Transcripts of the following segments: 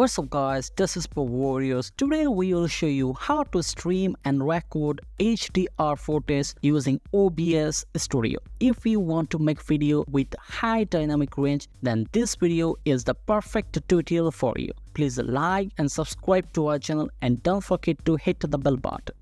What's up guys, this is Pro Warriors. Today we will show you how to stream and record HDR footage using OBS Studio. If you want to make video with high dynamic range, then this video is the perfect tutorial for you. Please like and subscribe to our channel and don't forget to hit the bell button.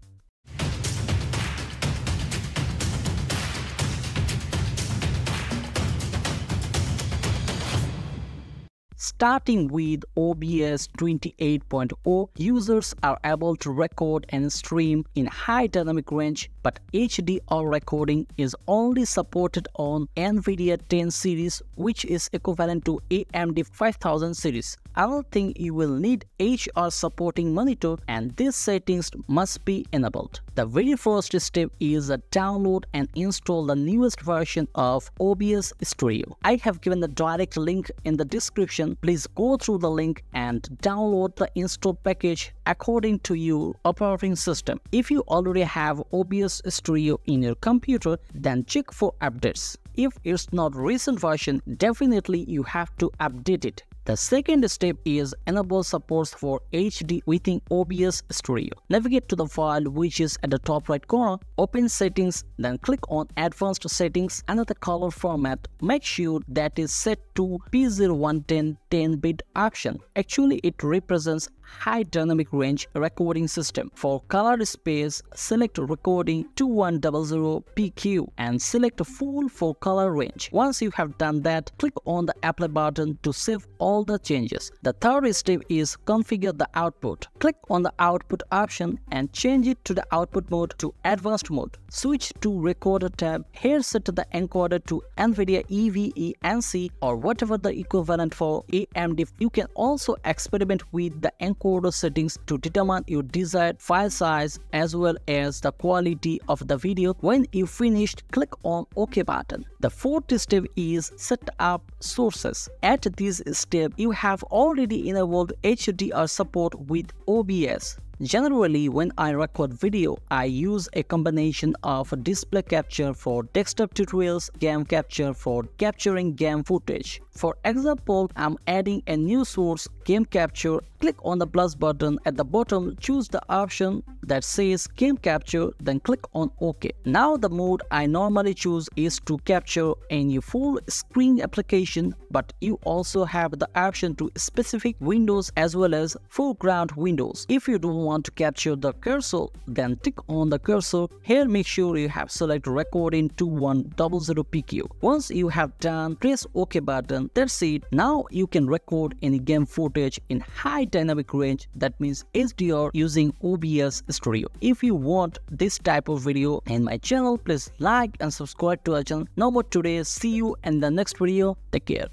Starting with OBS 28.0, users are able to record and stream in high dynamic range, but HDR recording is only supported on NVIDIA 10 series, which is equivalent to AMD 5000 series. Another thing you will need HDR supporting monitor and these settings must be enabled. The very first step is to download and install the newest version of OBS Studio. I have given the direct link in the description. Please go through the link and download the install package according to your operating system. If you already have OBS Studio in your computer, then check for updates. If it's not recent version, definitely you have to update it. The second step is enable support for HD within OBS Studio. Navigate to the file which is at the top right corner, open settings, then click on advanced settings under the color format. Make sure that is set to P010 10-bit option. Actually, it represents high dynamic range recording system. For color space, select recording 2100PQ and select full for color range. Once you have done that, click on the apply button to save all the changes. The third step is configure the output. Click on the output option and change it to the output mode to advanced mode. Switch to recorder tab. Here set the encoder to NVIDIA NVENC or whatever the equivalent for AMD. You can also experiment with the encoder encoder settings to determine your desired file size as well as the quality of the video. When you finished, click on OK button. The fourth step is set up sources. At this step, you have already enabled HDR support with OBS. Generally, when I record video, I use a combination of display capture for desktop tutorials, game capture for capturing game footage. For example, I'm adding a new source, game capture. Click on the plus button at the bottom, choose the option that says game capture, then click on OK. Now the mode I normally choose is to capture any full screen application, but you also have the option to specific windows as well as foreground windows. If you don't want to capture the cursor, then tick on the cursor. Here make sure you have select recording 2100PQ. Once you have done, press OK button that's it. Now you can record any game footage in high dynamic range that means HDR using OBS Studio. If you want this type of video in my channel, please like and subscribe to our channel. Now but today, see you in the next video. Take care.